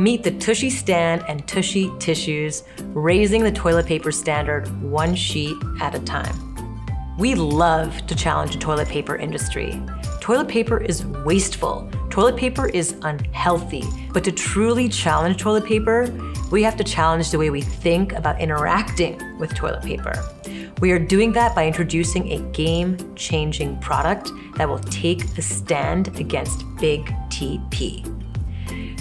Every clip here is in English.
Meet the Tushy Stand and Tushy Tissues, raising the toilet paper standard one sheet at a time. We love to challenge the toilet paper industry. Toilet paper is wasteful. Toilet paper is unhealthy. But to truly challenge toilet paper, we have to challenge the way we think about interacting with toilet paper. We are doing that by introducing a game changing product that will take a stand against big TP.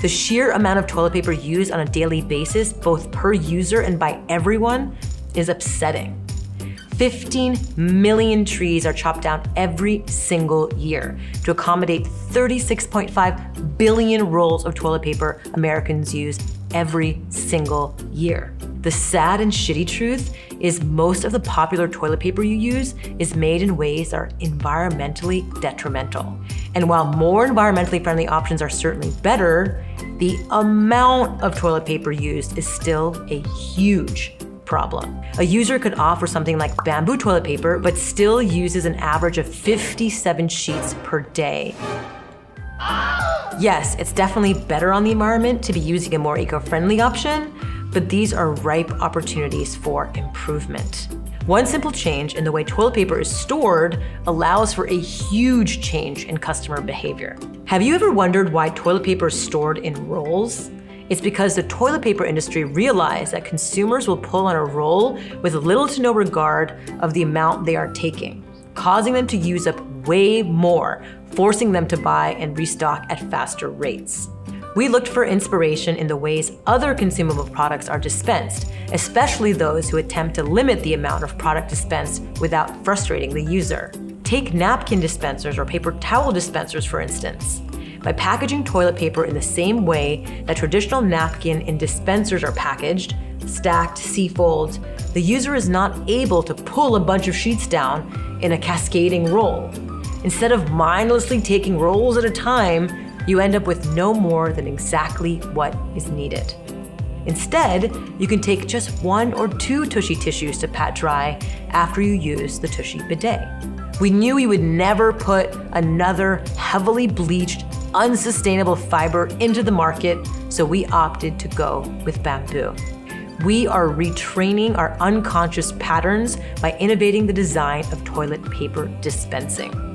The sheer amount of toilet paper used on a daily basis, both per user and by everyone, is upsetting. 15 million trees are chopped down every single year to accommodate 36.5 billion rolls of toilet paper Americans use every single year. The sad and shitty truth is most of the popular toilet paper you use is made in ways that are environmentally detrimental. And while more environmentally friendly options are certainly better, the amount of toilet paper used is still a huge problem. A user could offer something like bamboo toilet paper, but still uses an average of 57 sheets per day. Yes, it's definitely better on the environment to be using a more eco friendly option, but these are ripe opportunities for improvement. One simple change in the way toilet paper is stored allows for a huge change in customer behavior. Have you ever wondered why toilet paper is stored in rolls? It's because the toilet paper industry realized that consumers will pull on a roll with little to no regard of the amount they are taking, causing them to use up way more, forcing them to buy and restock at faster rates. We looked for inspiration in the ways other consumable products are dispensed, especially those who attempt to limit the amount of product dispensed without frustrating the user. Take napkin dispensers or paper towel dispensers, for instance. By packaging toilet paper in the same way that traditional napkin and dispensers are packaged, stacked C-folds, the user is not able to pull a bunch of sheets down in a cascading roll. Instead of mindlessly taking rolls at a time, you end up with no more than exactly what is needed. Instead, you can take just one or two Tushy tissues to pat dry after you use the Tushy bidet. We knew we would never put another heavily bleached unsustainable fiber into the market, so we opted to go with bamboo. We are retraining our unconscious patterns by innovating the design of toilet paper dispensing.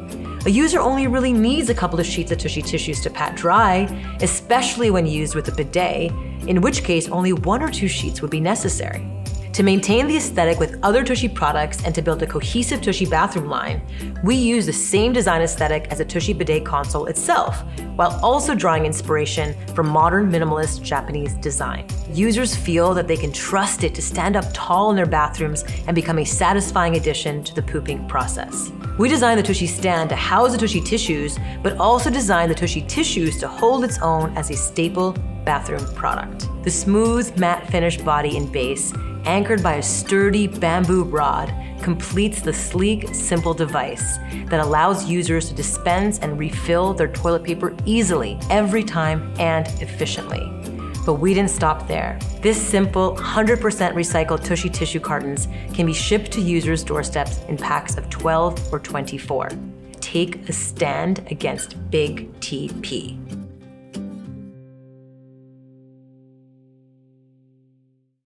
A user only really needs a couple of sheets of tushy tissues to pat dry, especially when used with a bidet, in which case only one or two sheets would be necessary. To maintain the aesthetic with other Tushy products and to build a cohesive Tushy bathroom line, we use the same design aesthetic as a Tushy bidet console itself, while also drawing inspiration from modern minimalist Japanese design. Users feel that they can trust it to stand up tall in their bathrooms and become a satisfying addition to the pooping process. We designed the Tushy stand to house the Tushy tissues, but also designed the Tushy tissues to hold its own as a staple bathroom product. The smooth, matte finish body and base anchored by a sturdy bamboo rod, completes the sleek, simple device that allows users to dispense and refill their toilet paper easily, every time, and efficiently. But we didn't stop there. This simple, 100% recycled Tushy tissue cartons can be shipped to users' doorsteps in packs of 12 or 24. Take a stand against Big TP.